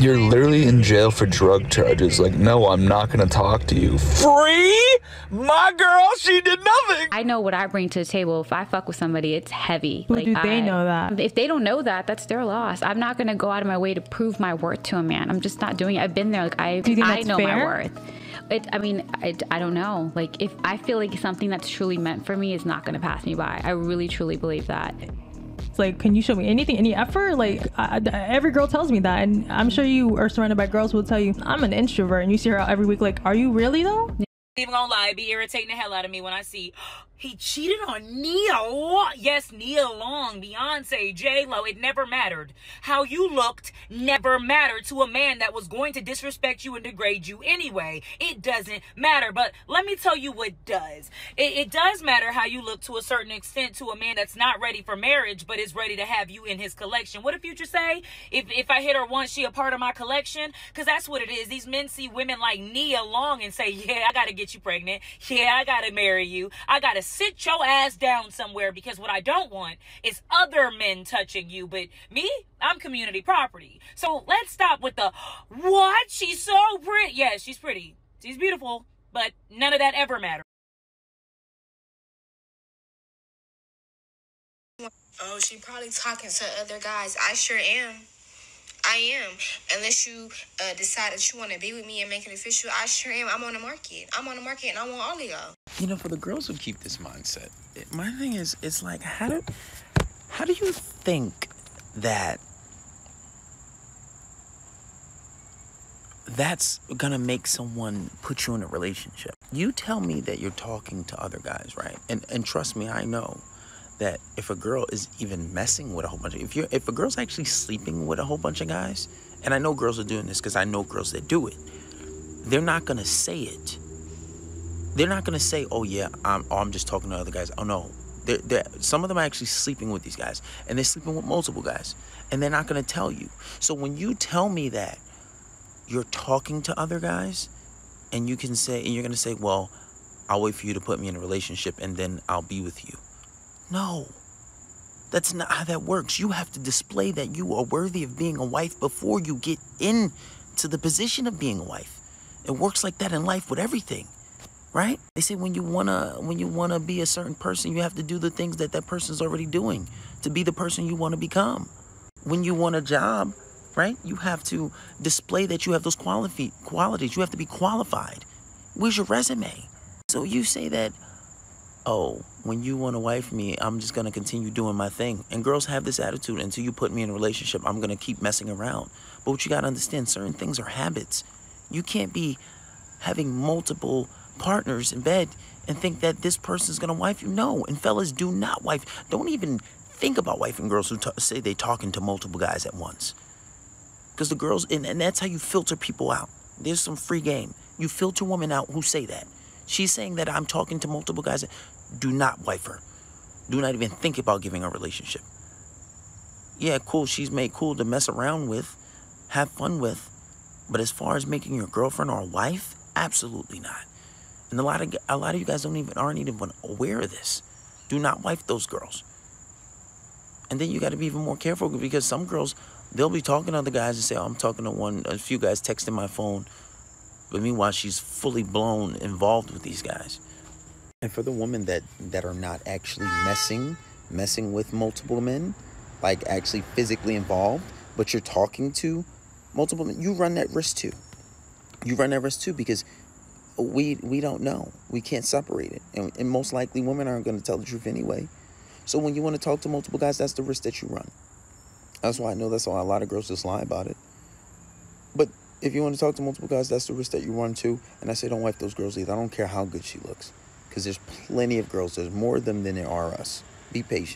You're literally in jail for drug charges. Like, no, I'm not gonna talk to you. Free? My girl, she did nothing. I know what I bring to the table. If I fuck with somebody, it's heavy. But do they I- know that? If they don't know that, that's their loss. I'm not gonna go out of my way to prove my worth to a man. I'm just not doing it. I've been there. Like I, Do you think I that's know my worth. It, I mean, I, I don't know. Like if I feel like something that's truly meant for me is not gonna pass me by. I really truly believe that. It's like, can you show me anything, any effort? Like, I, every girl tells me that, and I'm sure you are surrounded by girls who will tell you, I'm an introvert, and you see her out every week. Like, are you really though? even gonna lie, be irritating the hell out of me when I see he cheated on Nia. What? Yes, Nia Long, Beyonce, J Lo. It never mattered. How you looked never mattered to a man that was going to disrespect you and degrade you anyway. It doesn't matter. But let me tell you what does. It, it does matter how you look to a certain extent to a man that's not ready for marriage, but is ready to have you in his collection. What did Future say? If if I hit her once, she a part of my collection. Cause that's what it is. These men see women like Nia Long and say, "Yeah, I gotta get you pregnant. Yeah, I gotta marry you. I gotta sit your ass down somewhere because what I don't want is other men touching you. But me, I'm community property. So let's stop with the what? She's so pretty. Yes, she's pretty. She's beautiful. But none of that ever matters. Oh, she probably talking to other guys. I sure am. I am. Unless you uh, decide that you want to be with me and make it official, I sure am. I'm on the market. I'm on the market and I want all of y'all. you know, for the girls who keep this mindset, it, my thing is, it's like, how do, how do you think that that's gonna make someone put you in a relationship? You tell me that you're talking to other guys, right? And and trust me, I know that if a girl is even messing with a whole bunch of, if you're, if a girl's actually sleeping with a whole bunch of guys, and I know girls are doing this because I know girls that do it, they're not gonna say it they're not gonna say, "Oh yeah, I'm, oh, I'm just talking to other guys." Oh no, they're, they're, some of them are actually sleeping with these guys, and they're sleeping with multiple guys, and they're not gonna tell you. So when you tell me that you're talking to other guys, and you can say, and you're gonna say, "Well, I'll wait for you to put me in a relationship, and then I'll be with you." No, that's not how that works. You have to display that you are worthy of being a wife before you get into the position of being a wife. It works like that in life with everything right? They say when you wanna when you wanna be a certain person, you have to do the things that that person's already doing to be the person you want to become. When you want a job, right? You have to display that you have those qualifi- qualities. You have to be qualified. Where's your resume? So you say that, oh, when you want to wife me, I'm just gonna continue doing my thing. And girls have this attitude until you put me in a relationship, I'm gonna keep messing around. But what you gotta understand, certain things are habits. You can't be having multiple partners in bed and think that this person's gonna wife you. No, and fellas, do not wife. Don't even think about wifing girls who say they talking to multiple guys at once. Because the girls, and, and that's how you filter people out. There's some free game. You filter women out who say that. She's saying that I'm talking to multiple guys. Do not wife her. Do not even think about giving her a relationship. Yeah, cool. She's made cool to mess around with, have fun with. But as far as making your girlfriend or wife, absolutely not. And a lot of a lot of you guys don't even aren't even aware of this. Do not wife those girls. And then you got to be even more careful because some girls they'll be talking to other guys and say, oh, "I'm talking to one." A few guys texting my phone, but meanwhile she's fully blown involved with these guys. And for the women that that are not actually messing messing with multiple men, like actually physically involved, but you're talking to multiple men, you run that risk too. You run that risk too because we we don't know. We can't separate it, and, and most likely women aren't going to tell the truth anyway. So when you want to talk to multiple guys, that's the risk that you run. That's why I know that's why a lot of girls just lie about it. But if you want to talk to multiple guys, that's the risk that you run too. And I say don't wife those girls either. I don't care how good she looks, because there's plenty of girls. There's more of them than there are us. Be patient.